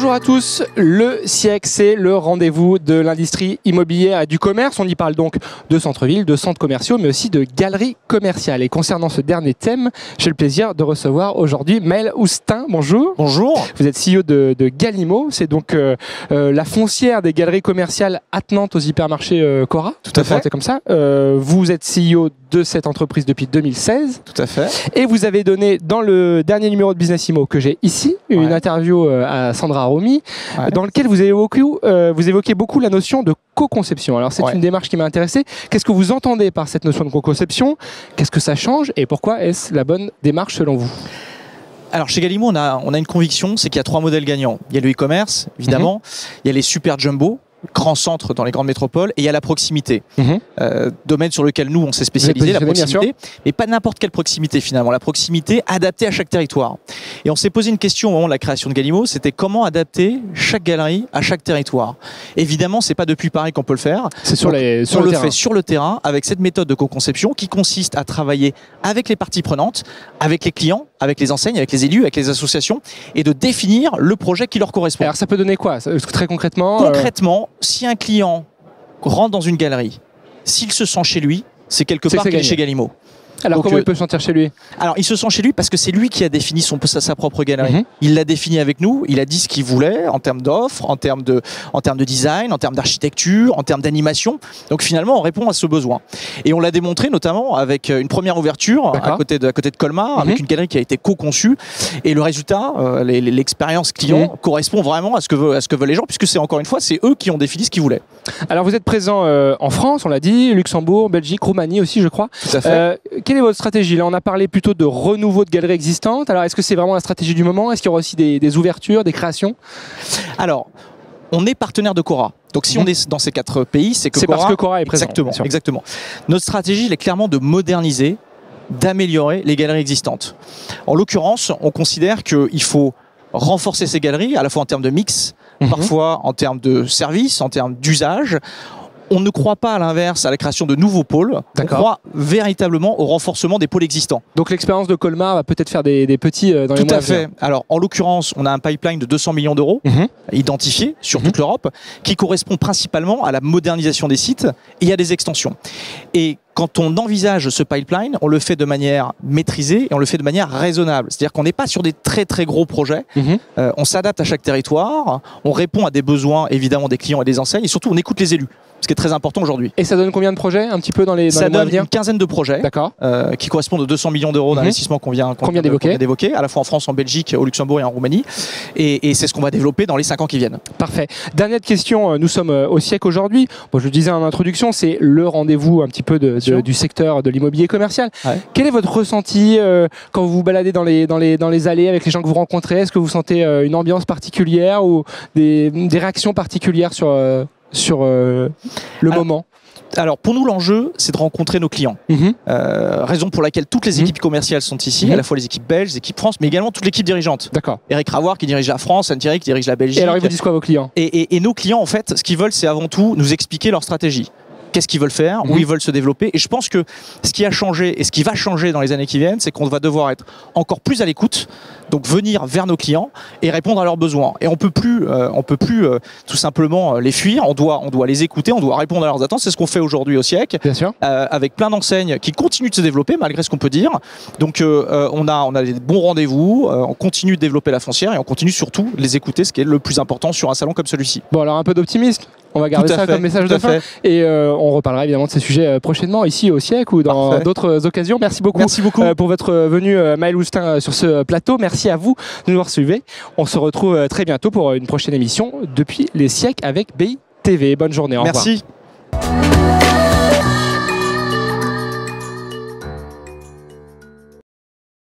Bonjour à tous, le siècle c'est le rendez-vous de l'industrie immobilière et du commerce. On y parle donc de centre-ville, de centres commerciaux, mais aussi de galeries commerciales. Et concernant ce dernier thème, j'ai le plaisir de recevoir aujourd'hui Mel Oustin. Bonjour. Bonjour. Vous êtes CEO de, de Galimo, c'est donc euh, euh, la foncière des galeries commerciales attenantes aux hypermarchés euh, Cora. Tout à fait. C'est comme ça. Vous êtes CEO de cette entreprise depuis 2016 Tout à fait. et vous avez donné dans le dernier numéro de Business Imo que j'ai ici une Ouais. interview euh, à Sandra Romy Ouais. dans lequel vous évoquez, euh, vous évoquez beaucoup la notion de co-conception. Alors c'est Ouais. une démarche qui m'a intéressé. Qu'est-ce que vous entendez par cette notion de co-conception? Qu'est-ce que ça change et pourquoi est-ce la bonne démarche selon vous? Alors chez Galimo, on a, on a une conviction, c'est qu'il y a trois modèles gagnants. Il y a le e-commerce, évidemment. Il y a les super jumbo, grands centres dans les grandes métropoles, et il y a la proximité. Euh, domaine sur lequel nous on s'est spécialisé, la proximité, mais pas n'importe quelle proximité finalement, la proximité adaptée à chaque territoire. Et on s'est posé une question au moment de la création de Galimo, c'était comment adapter chaque galerie à chaque territoire. Évidemment, c'est pas depuis Paris qu'on peut le faire. C'est sur, les, sur on le, fait sur le terrain avec cette méthode de co-conception qui consiste à travailler avec les parties prenantes, avec les clients, avec les enseignes, avec les élus, avec les associations et de définir le projet qui leur correspond. Alors ça peut donner quoi? Très concrètement euh, Concrètement, si un client rentre dans une galerie, s'il se sent chez lui, c'est quelque part qu'il est chez Galimo. Alors donc, comment euh, il peut se sentir chez lui? Alors, il se sent chez lui parce que c'est lui qui a défini son, sa, propre galerie. Mhm. Il l'a défini avec nous, il a dit ce qu'il voulait en termes d'offres, en termes de, en termes de design, en termes d'architecture, en termes d'animation. Donc finalement, on répond à ce besoin. Et on l'a démontré notamment avec euh, une première ouverture à côté de, à côté de Colmar, Mhm. avec une galerie qui a été co-conçue. Et le résultat, euh, l'expérience client Mhm. correspond vraiment à ce que, veut- à ce que veulent les gens, puisque c'est encore une fois, c'est eux qui ont défini ce qu'ils voulaient. Alors vous êtes présent euh, en France, on l'a dit, Luxembourg, Belgique, Roumanie aussi je crois. Tout à Euh, quelle est votre stratégie? Là, on a parlé plutôt de renouveau de galeries existantes. Alors, est-ce que c'est vraiment la stratégie du moment? Est-ce qu'il y aura aussi des, des ouvertures, des créations? Alors, on est partenaire de Cora. Donc si Mhm. on est dans ces quatre pays, c'est que C'est parce Cora- que Cora est présent. Exactement. Notre stratégie, elle est clairement de moderniser, d'améliorer les galeries existantes. En l'occurrence, on considère qu'il faut renforcer ces galeries, à la fois en termes de mix, Mhm. parfois en termes de service, en termes d'usage. On ne croit pas à l'inverse à la création de nouveaux pôles. On croit véritablement au renforcement des pôles existants. Donc, l'expérience de Colmar va peut-être faire des, des petits euh, dans les Tout mois à fait. Alors, en l'occurrence, on a un pipeline de 200 millions d'euros Mhm. identifié sur Mhm. toute l'Europe, qui correspond principalement à la modernisation des sites et à des extensions. Et quand on envisage ce pipeline, on le fait de manière maîtrisée et on le fait de manière raisonnable. C'est-à-dire qu'on n'est pas sur des très très gros projets. Mhm. Euh, on s'adapte à chaque territoire, on répond à des besoins évidemment des clients et des enseignes, et surtout on écoute les élus, ce qui est très important aujourd'hui. Et ça donne combien de projets un petit peu dans les, dans Ça les donne une quinzaine de projets euh, qui correspondent aux 200 millions d'euros Mhm. d'investissement qu'on vient, d'évoquer. à la fois en France, en Belgique, au Luxembourg et en Roumanie. Et, et c'est ce qu'on va développer dans les 5 ans qui viennent. Parfait. Dernière question, euh, nous sommes au siècle aujourd'hui. Bon, je le disais en introduction, c'est le rendez-vous un petit peu de- de- Du secteur de l'immobilier commercial. Ouais. Quel est votre ressenti euh, quand vous vous baladez dans les, dans, les, dans les allées avec les gens que vous rencontrez? Est-ce que vous sentez euh, une ambiance particulière ou des, des réactions particulières sur, euh, sur le Alors, moment? Alors pour nous, l'enjeu, c'est de rencontrer nos clients. Mhm. Euh, raison pour laquelle toutes les Mhm. équipes commerciales sont ici, Mhm. à la fois les équipes belges, les équipes France, mais également toute l'équipe dirigeante. D'accord. Eric Ravoire qui dirige la France, Anne Thierry qui dirige la Belgique. Et alors, ils vous disent quoi vos clients? Et, et- et nos clients, en fait, ce qu'ils veulent, c'est avant tout nous expliquer leur stratégie. Qu'est-ce qu'ils veulent faire, Mhm. où ils veulent se développer. Et je pense que ce qui a changé et ce qui va changer dans les années qui viennent, c'est qu'on va devoir être encore plus à l'écoute, donc venir vers nos clients et répondre à leurs besoins. Et on peut plus, euh, on peut plus euh, tout simplement euh, les fuir. On doit, on doit les écouter, on doit répondre à leurs attentes. C'est ce qu'on fait aujourd'hui au siècle. Bien sûr. Euh, avec plein d'enseignes qui continuent de se développer malgré ce qu'on peut dire. Donc on, a, on a des bons rendez-vous, on continue de développer la foncière et on continue surtout de les écouter, ce qui est le plus important sur un salon comme celui-ci. Bon, alors un peu d'optimisme. On va garder ça fait, comme message de fin. fait. Et euh, on reparlera évidemment de ces sujets euh, prochainement ici au siècle ou dans d'autres occasions. Merci beaucoup. Merci beaucoup. euh, pour votre venue, euh, Maël Oustin, euh, sur ce plateau. Merci à vous de nous avoir suivis. On se retrouve euh, très bientôt pour euh, une prochaine émission depuis les siècles avec BI TV. Bonne journée. Au revoir. Merci.